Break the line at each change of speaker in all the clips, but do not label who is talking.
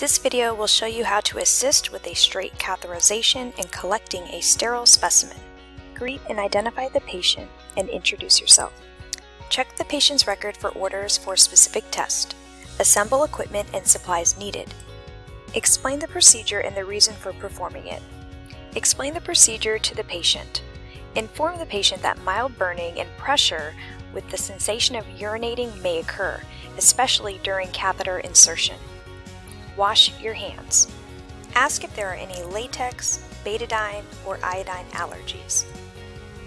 This video will show you how to assist with a straight catheterization and collecting a sterile specimen. Greet and identify the patient and introduce yourself. Check the patient's record for orders for specific tests. Assemble equipment and supplies needed. Explain the procedure and the reason for performing it. Explain the procedure to the patient. Inform the patient that mild burning and pressure with the sensation of urinating may occur, especially during catheter insertion. Wash your hands. Ask if there are any latex, betadine, or iodine allergies.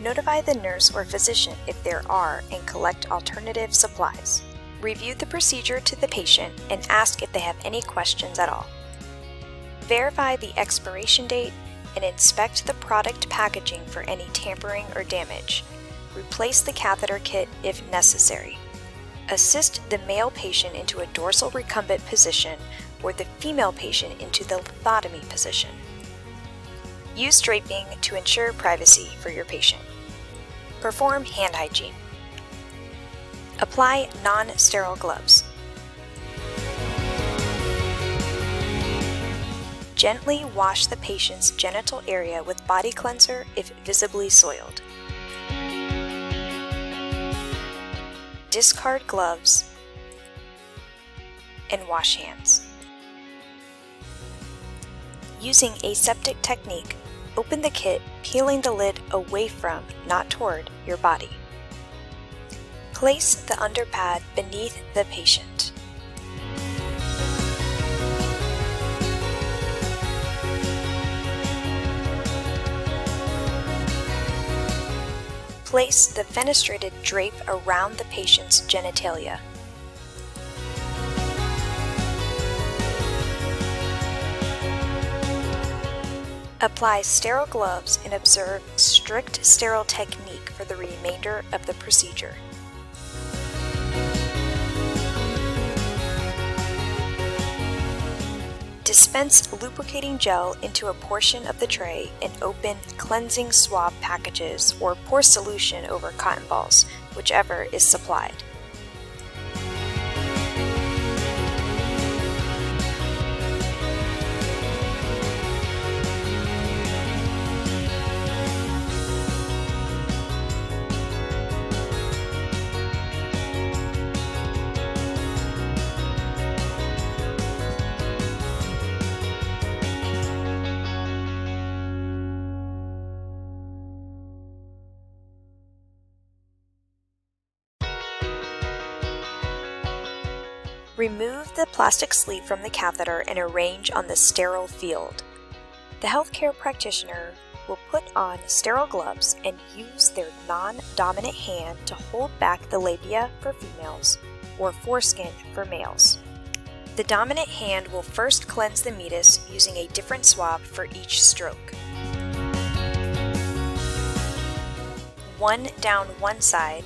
Notify the nurse or physician if there are and collect alternative supplies. Review the procedure to the patient and ask if they have any questions at all. Verify the expiration date and inspect the product packaging for any tampering or damage. Replace the catheter kit if necessary. Assist the male patient into a dorsal recumbent position or the female patient into the lithotomy position. Use draping to ensure privacy for your patient. Perform hand hygiene. Apply non-sterile gloves. Gently wash the patient's genital area with body cleanser if visibly soiled. Discard gloves and wash hands. Using aseptic technique, open the kit, peeling the lid away from, not toward, your body. Place the underpad beneath the patient. Place the fenestrated drape around the patient's genitalia. Apply sterile gloves and observe strict sterile technique for the remainder of the procedure. Dispense lubricating gel into a portion of the tray and open cleansing swab packages or pour solution over cotton balls, whichever is supplied. Remove the plastic sleeve from the catheter and arrange on the sterile field. The healthcare practitioner will put on sterile gloves and use their non-dominant hand to hold back the labia for females or foreskin for males. The dominant hand will first cleanse the meatus using a different swab for each stroke. One down one side,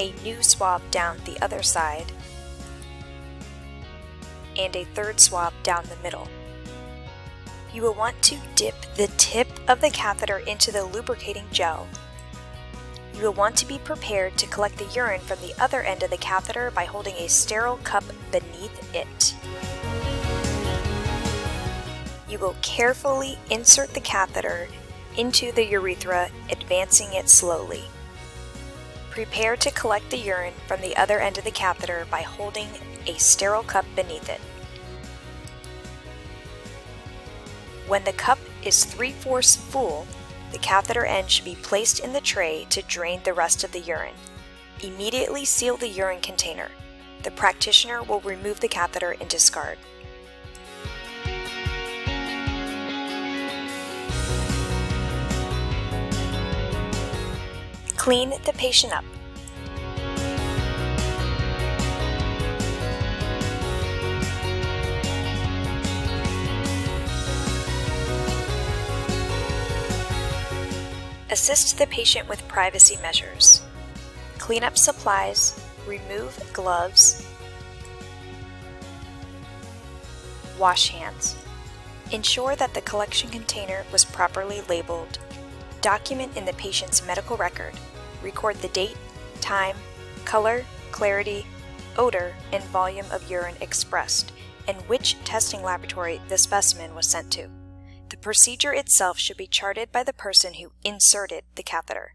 a new swab down the other side, and a third swab down the middle. You will want to dip the tip of the catheter into the lubricating gel. You will want to be prepared to collect the urine from the other end of the catheter by holding a sterile cup beneath it. You will carefully insert the catheter into the urethra, advancing it slowly. Prepare to collect the urine from the other end of the catheter by holding a sterile cup beneath it. When the cup is 3 fourths full, the catheter end should be placed in the tray to drain the rest of the urine. Immediately seal the urine container. The practitioner will remove the catheter and discard. Clean the patient up. Assist the patient with privacy measures. Clean up supplies, remove gloves, wash hands. Ensure that the collection container was properly labeled Document in the patient's medical record. record the date, time, color, clarity, odor, and volume of urine expressed, and which testing laboratory the specimen was sent to. The procedure itself should be charted by the person who inserted the catheter.